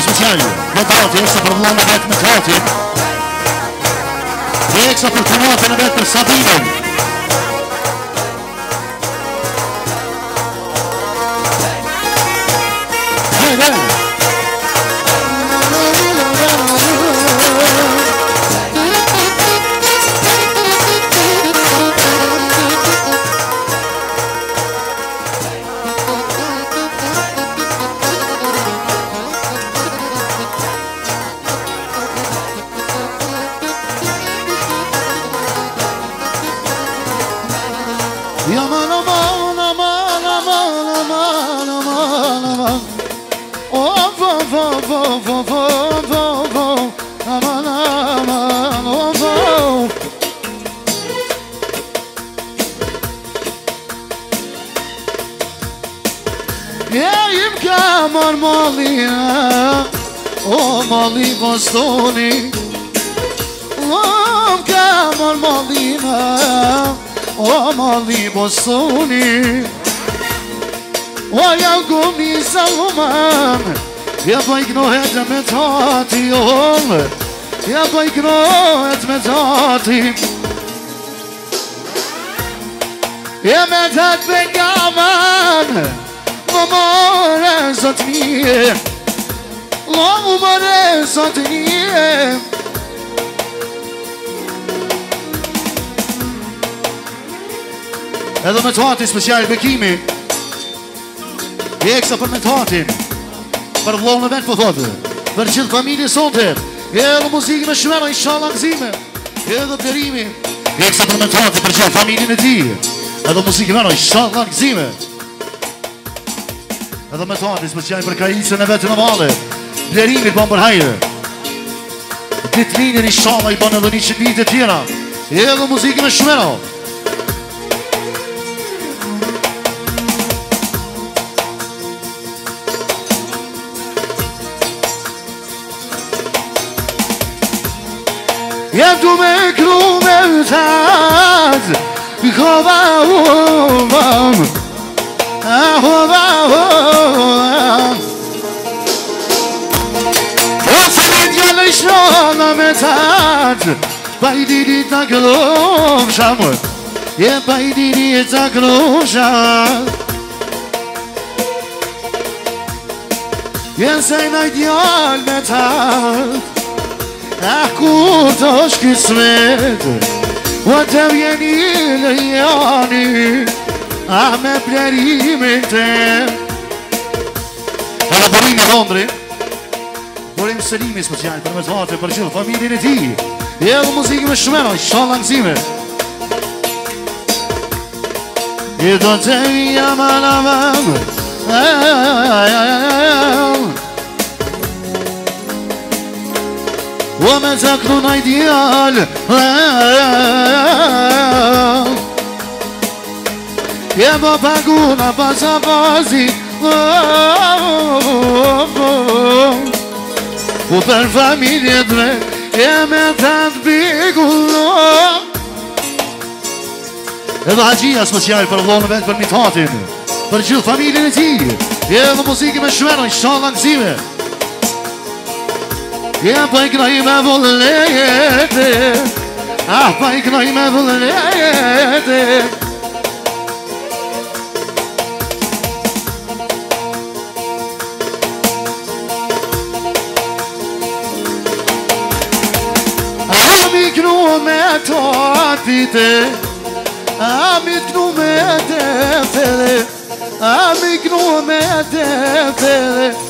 Ladies with you, McCarthy, Esther from London, Matt McCarthy. The ex of the North and the Sabinen. Aman aman aman aman aman aman aman Of of of of of of of of Aman aman of of Ja imka mar oh O mali bastoni Imka mar malija O ma lipo suni O ja gumi sa lumen Ja pajk po nohet me tati Ja pajk po nohet me tati Ja metat me gaman Më po morre sot nje Loh më morre sot nje Edhe me të hati special bekimi Eksa për me të hati Për vlohë në vend për po thotë Për qëtë familje sonte Edhe muzikë me shmena i shala nëzime Edhe përimi Eksa për me të hati për qëtë familje në ti Edhe muzikë me në i shala nëzime Edhe me të hati special për krajitëse në vetë në vale Përimi po, për më përhajrë Këtë linjën i shala i banë edhe një qëtë vitë tjena Edhe muzikë me shmena Edhe muzikë me shmena Dume kru me thadë Mi koba u mamë Ahova u mamë Ahova u mamë A saj nëjtë gjallë me thadë Pa i didit në këllum shumë E pa i didit në këllum shumë A saj nëjtë me thadë A ku të është kismet Va të vjeni në janë A me plerimin të A po në burim në Londri Burim sërimi special Për me të vate për qëllë familjen e ti E dhe muzikë me shmeno Shonë langëzime E do të vjeni jam alavam E e e e e a e e O po me gjak në në ideal E më pagu në pasha vazi U për familje dhe E me të të biku Edhe E dhe agjia së më qajë për vlonë vetë për mitatin Për gjithë familjen e ti Edhe dhe me shmerën, shtonë në nëzime Ja pa i kraj me volle jetë A pa i kraj me volle jetë A me ta ti te A mi me te përre A mi me te përre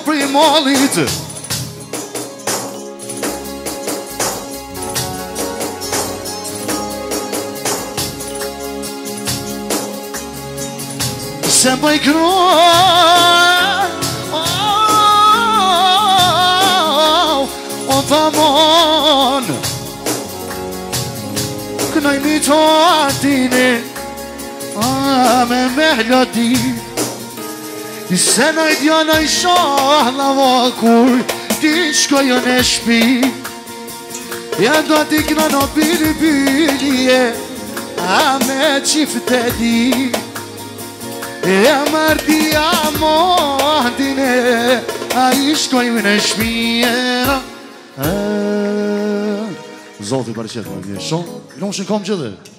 prej malit Se më i kruar O të mon Kënoj mi të atine A me me hlëtit Ti se në i dja në i shoh në vakur Ti shko në shpi Ja do t'i kënë në pili pili A me qifë di E a mërë di a dine A i shko në shpi e ah. Zotë i parë qëtë më një kom qëtë